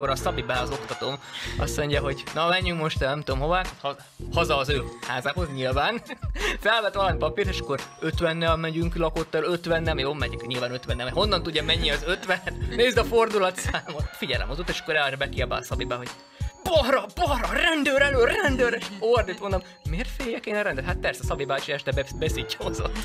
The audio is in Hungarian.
akkor a Szabi be az oktatom, azt mondja, hogy na menjünk most nem tudom hová, ha, haza az ő házához nyilván. Felvett valami papírt, és akkor 50-nel megyünk lakottal, 50 jó, megyek nyilván 50 nem honnan tudja mennyi az 50 Nézd a fordulatszámot. Figyelem az ott, és akkor erre bekiabál Szabibe, hogy balra, balra, rendőr elő, rendőr, és ordít mondom, miért féljek én a rendőr? Hát persze, Szabi bácsi este beszítjózott.